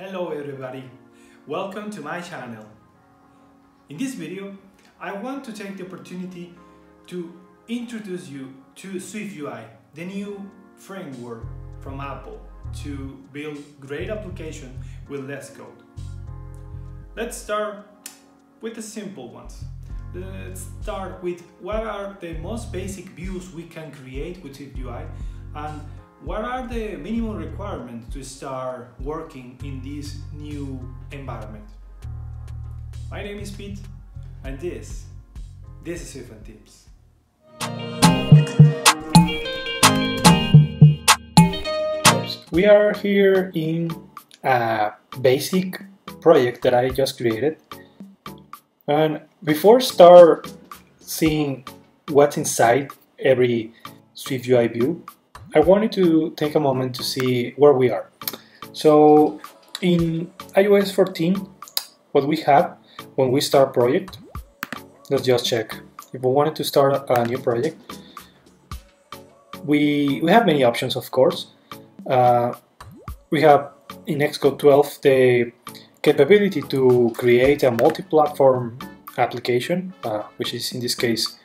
Hello everybody, welcome to my channel. In this video, I want to take the opportunity to introduce you to SwiftUI, the new framework from Apple to build great application with less code. Let's start with the simple ones. Let's start with what are the most basic views we can create with SwiftUI and what are the minimum requirements to start working in this new environment? My name is Pete and this, this is Swift Tips. We are here in a basic project that I just created and before start seeing what's inside every SwiftUI view, I wanted to take a moment to see where we are. So in iOS 14, what we have when we start project, let's just check. If we wanted to start a new project, we, we have many options, of course. Uh, we have in Xcode 12 the capability to create a multi-platform application, uh, which is in this case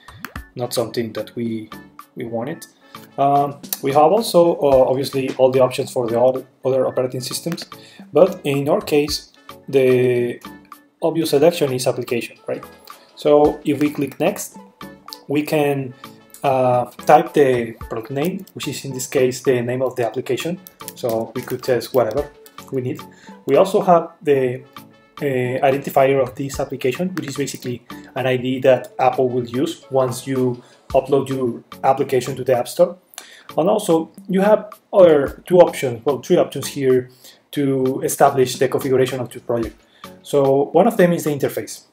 not something that we we wanted. Um, we have also uh, obviously all the options for the other, operating systems, but in our case, the obvious selection is application, right? So if we click next, we can uh, type the product name, which is in this case the name of the application. So we could test whatever we need. We also have the uh, identifier of this application, which is basically an ID that Apple will use once you upload your application to the App Store. And also, you have other two options, well, three options here to establish the configuration of your project. So one of them is the interface.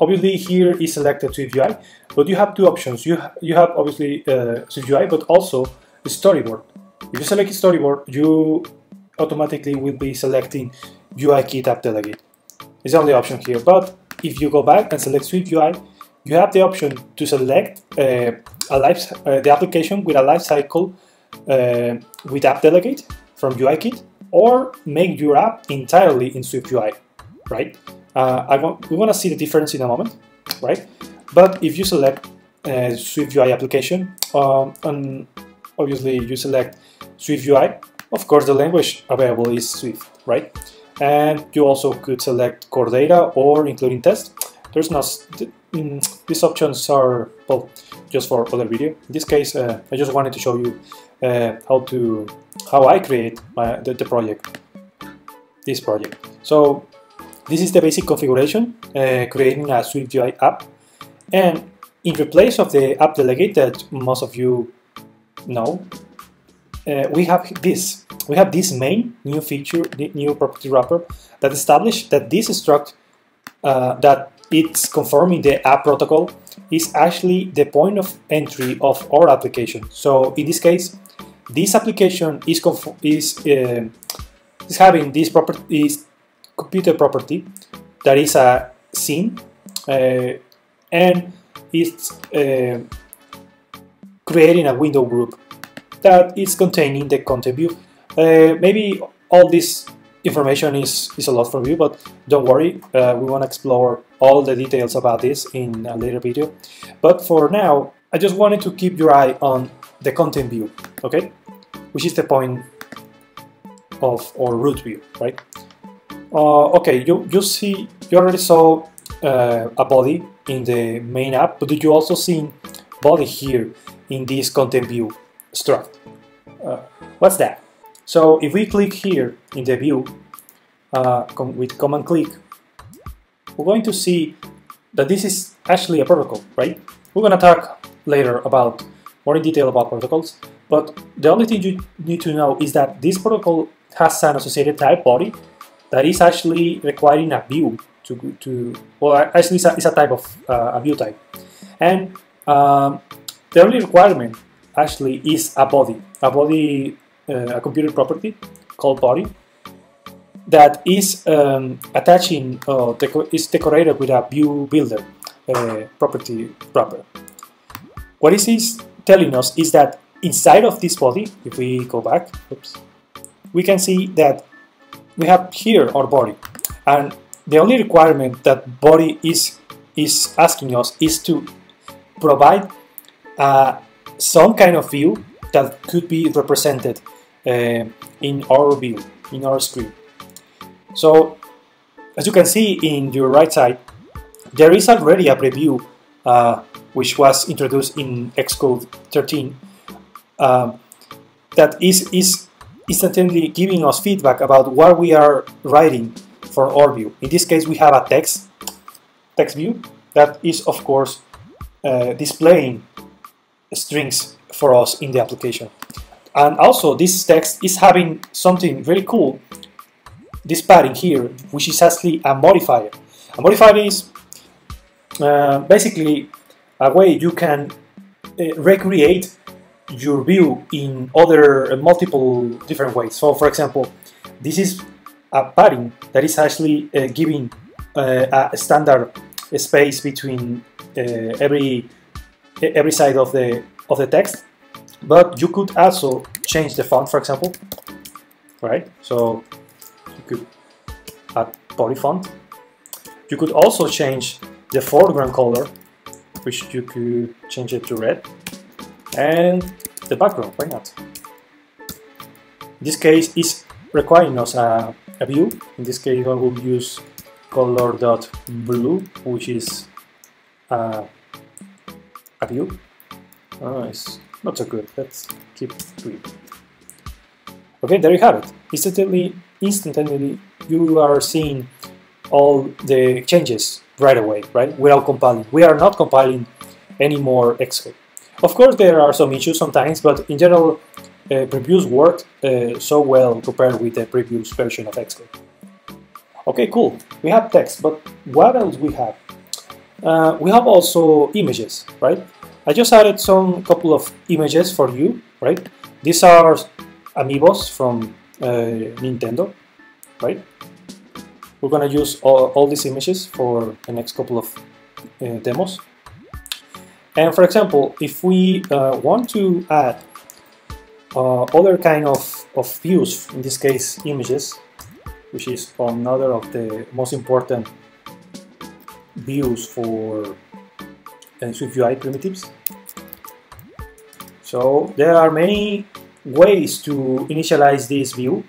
Obviously, here is selected SwiftUI, but you have two options. You, you have obviously uh, SwiftUI, but also storyboard. If you select storyboard, you automatically will be selecting UIKit app delegate. It's the only option here, but if you go back and select SwiftUI, you have the option to select uh, a life, uh, the application with a lifecycle uh, with app delegate from UIKit, or make your app entirely in SwiftUI, right? Uh, I want, we want to see the difference in a moment, right? But if you select uh, SwiftUI application, um, and obviously you select SwiftUI, of course the language available is Swift, right? And you also could select core data or including test. There's not, these options are, well, just for other video. In this case, uh, I just wanted to show you uh, how to, how I create my, the, the, project, this project. So this is the basic configuration, uh, creating a SwiftUI app. And in replace of the app delegate that most of you know, uh, we have this. We have this main new feature, new property wrapper that established that this struct uh, that it's conforming the app protocol is actually the point of entry of our application. So in this case, this application is is uh, is having this property is computed property that is a scene uh, and it's uh, creating a window group that is containing the content view. Uh, maybe all this information is, is a lot for you, but don't worry, uh, we want to explore all the details about this in a later video. But for now, I just wanted to keep your eye on the content view, okay? Which is the point of our root view, right? Uh, okay, you, you see, you already saw uh, a body in the main app, but did you also see body here in this content view? struct. Uh, what's that? So if we click here in the view uh, com with command click, we're going to see that this is actually a protocol, right? We're going to talk later about more in detail about protocols, but the only thing you need to know is that this protocol has an associated type body that is actually requiring a view to, to well, actually it's a, it's a type of uh, a view type. And um, the only requirement actually is a body, a body, a computed property called body that is um, attaching, uh, deco is decorated with a view builder uh, property proper. What this is telling us is that inside of this body, if we go back, oops, we can see that we have here our body, and the only requirement that body is is asking us is to provide uh, some kind of view that could be represented uh, in our view, in our screen. So, as you can see in your right side, there is already a preview uh, which was introduced in Xcode 13 um, that is, is instantly giving us feedback about what we are writing for our view. In this case, we have a text text view that is, of course, uh, displaying strings for us in the application. And also, this text is having something really cool. This padding here, which is actually a modifier. A modifier is uh, basically a way you can uh, recreate your view in other uh, multiple different ways. So, for example, this is a padding that is actually uh, giving uh, a standard space between uh, every every side of the of the text. But you could also change the font, for example, right? So you could add body font. You could also change the foreground color, which you could change it to red, and the background, why not? In this case, is requiring us a, a view. In this case, I will use color.blue, which is uh, a view. Oh, it's not so good. Let's keep green. Okay, there you have it. Instantly, instantly, you are seeing all the changes right away, right? Without compiling. We are not compiling any more Xcode. Of course, there are some issues sometimes, but in general, uh, previews worked uh, so well compared with the previous version of Xcode. Okay, cool. We have text, but what else we have? Uh, we have also images, right? I just added some couple of images for you, right? These are amiibos from uh, Nintendo, right? We're gonna use all, all, these images for the next couple of uh, demos. And for example, if we uh, want to add uh, other kind of, of views, in this case images, which is another of the most important views for uh, SwiftUI primitives. So there are many ways to initialize this view.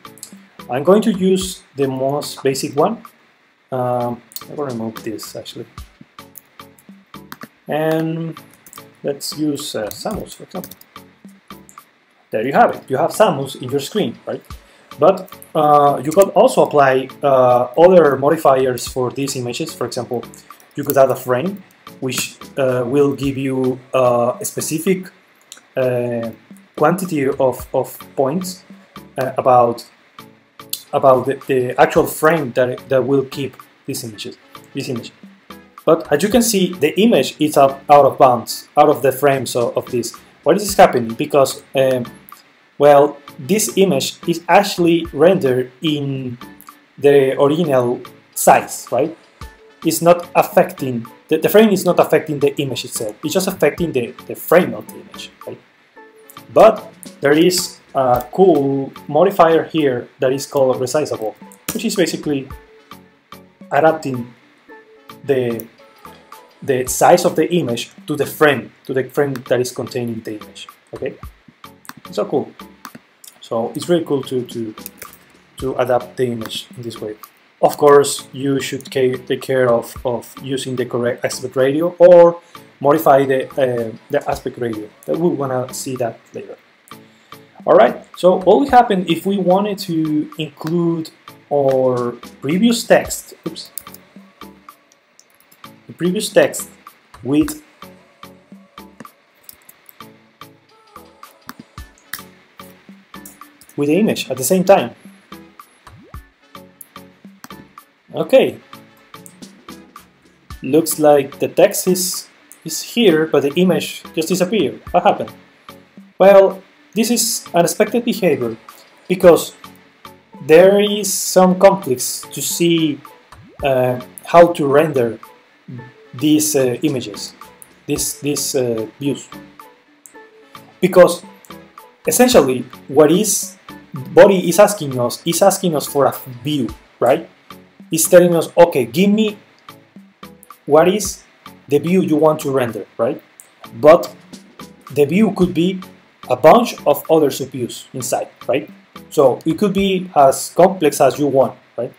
I'm going to use the most basic one. Um, I will remove this actually. And Let's use uh, Samus, for example. There you have it. You have Samus in your screen, right? But uh, you could also apply uh, other modifiers for these images. For example, you could add a frame, which uh, will give you uh, a specific uh, quantity of, of points about about the, the, actual frame that, that will keep these images, this image. But as you can see, the image is out, out of bounds, out of the frame of, of this. What is happening? Because, um, well, this image is actually rendered in the original size, right? It's not affecting, the, the frame is not affecting the image itself. It's just affecting the, the frame of the image, right? But there is a cool modifier here that is called resizable, which is basically adapting the the size of the image to the frame, to the frame that is containing the image. Okay, so cool. So it's really cool to to to adapt the image in this way. Of course, you should take care of, of using the correct aspect ratio or modify the, uh, the aspect ratio. We want to see that later. Alright, so what would happen if we wanted to include our previous text, oops, the previous text with with the image at the same time. Okay, looks like the text is, is here, but the image just disappeared. What happened? Well, this is unexpected behavior because there is some conflicts to see uh, how to render these uh, images, these, these uh, views. Because essentially what is body is asking us is asking us for a view, right? It's telling us, okay, give me what is the view you want to render, right? But the view could be a bunch of other subviews inside, right? So it could be as complex as you want, right?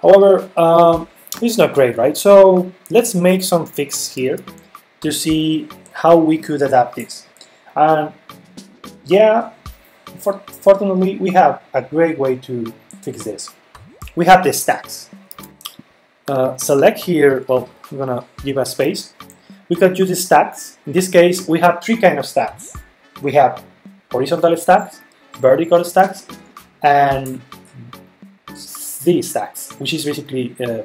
However, um, it's not great, right? So let's make some fix here to see how we could adapt this. And yeah, for, fortunately, we have a great way to fix this. We have the stacks. Uh, select here, well, I'm gonna give a space. We can use the stacks. In this case, we have three kind of stacks. We have horizontal stacks, vertical stacks, and ZStacks, which is basically uh,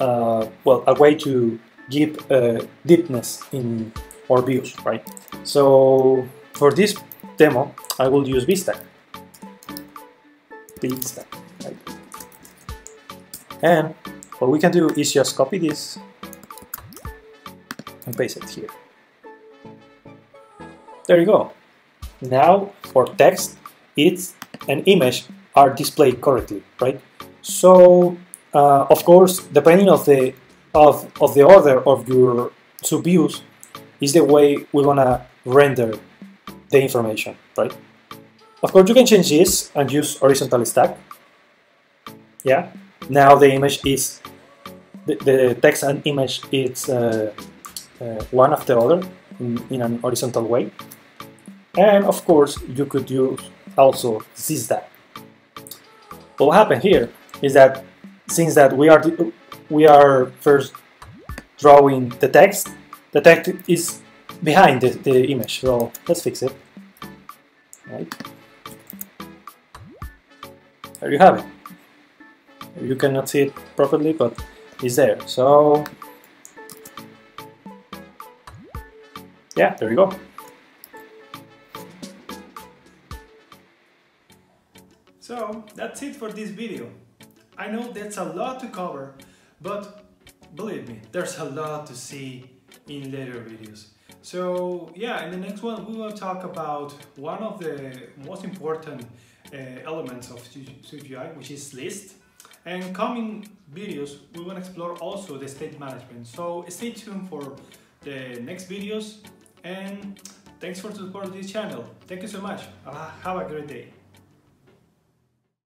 uh, well a way to give uh, deepness in our views, right? So for this demo, I will use VStack. VStack? And what we can do is just copy this and paste it here. There you go. Now for text, it's an image are displayed correctly, right? So uh, of course, depending of the of, of the order of your subviews is the way we want to render the information, right? Of course, you can change this and use horizontal stack. Yeah. Now the image is the, the text and image is uh, uh, one after the other in, in an horizontal way. And of course, you could use also ZStack. What happened here is that since that we are we are first drawing the text, the text is behind the, the image. So let's fix it. Right. There you have it. You cannot see it properly, but it's there. So yeah, there you go. So that's it for this video. I know that's a lot to cover, but believe me, there's a lot to see in later videos. So yeah, in the next one we will talk about one of the most important uh, elements of SwiftUI, which is list. And coming videos, we will explore also the state management. So stay tuned for the next videos and thanks for support this channel. Thank you so much. Have a great day.